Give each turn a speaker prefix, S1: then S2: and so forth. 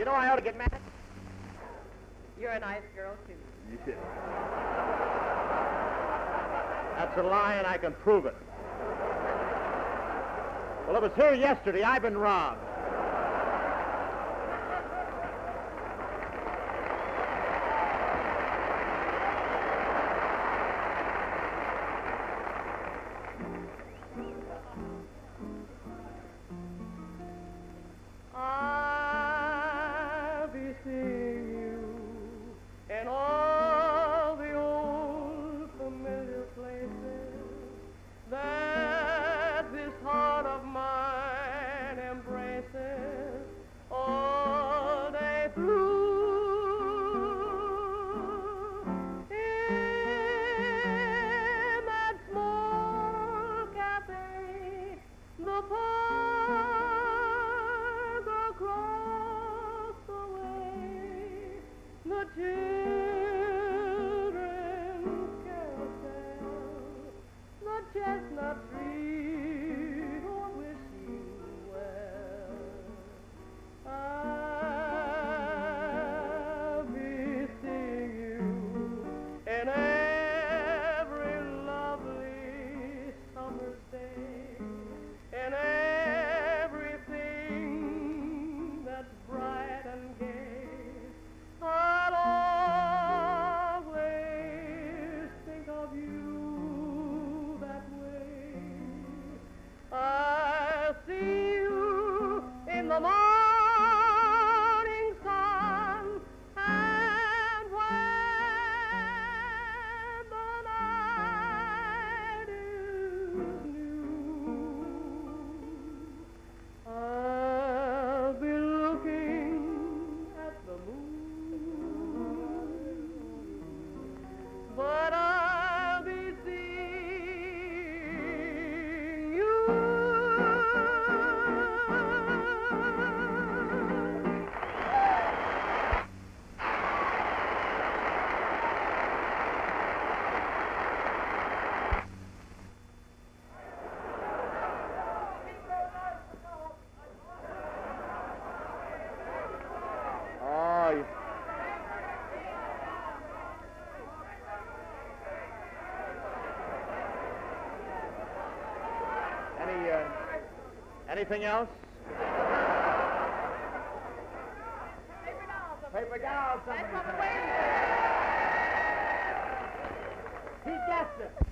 S1: You know I ought to get mad.
S2: You're a nice girl, too.
S1: Yeah. That's a lie, and I can prove it. Well, it was here yesterday. I've been robbed. Chestnut tree in anything else?
S2: Paper dolls.
S1: Paper dolls,
S2: That's what
S1: said.
S2: we're waiting for.
S1: He gets it.